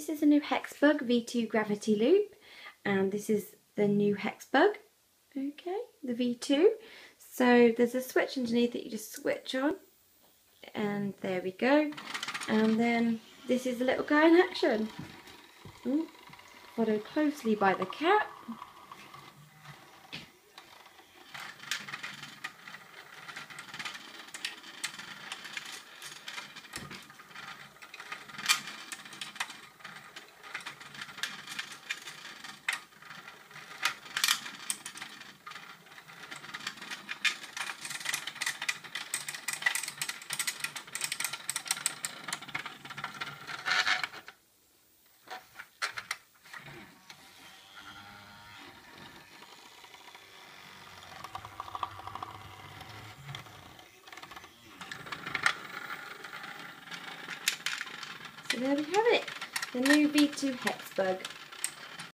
this is a new Hexbug V2 Gravity Loop and this is the new Hexbug, okay, the V2. So there's a switch underneath that you just switch on and there we go. And then this is the little guy in action. Ooh, followed closely by the cat. So there we have it, the new V2 Hexbug.